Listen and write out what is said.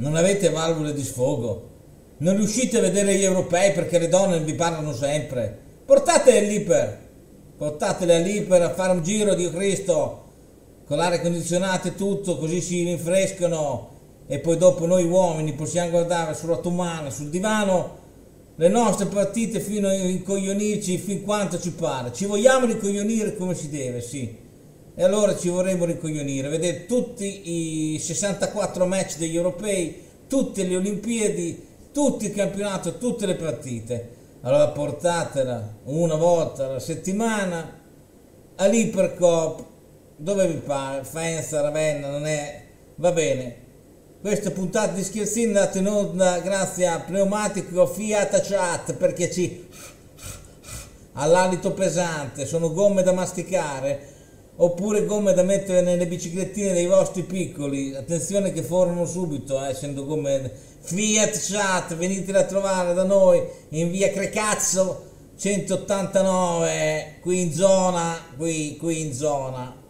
Non avete valvole di sfogo. Non riuscite a vedere gli europei perché le donne vi parlano sempre. Portatele all'Iper. Portatele all'Iper a fare un giro di Cristo con l'aria condizionata e tutto, così si rinfrescano e poi dopo noi uomini possiamo guardare sulla tumana, sul divano, le nostre partite fino a incoglionirci fin quanto ci pare. Ci vogliamo ricoglionire come si deve, sì. E allora ci vorremmo ricoglionire, vedere tutti i 64 match degli europei, tutte le Olimpiadi, tutti i campionati, tutte le partite. Allora portatela una volta alla settimana all'Ipercop dove vi pare, Faenza, Ravenna, non è... va bene. Questa puntata di scherzini è onda grazie a Pneumatico Fiat Chat perché ci all'alito pesante, sono gomme da masticare oppure gomme da mettere nelle biciclettine dei vostri piccoli. Attenzione che formano subito, eh, essendo gomme Fiat Chat, venitela a trovare da noi in via Crecazzo 189 qui in zona, qui, qui in zona.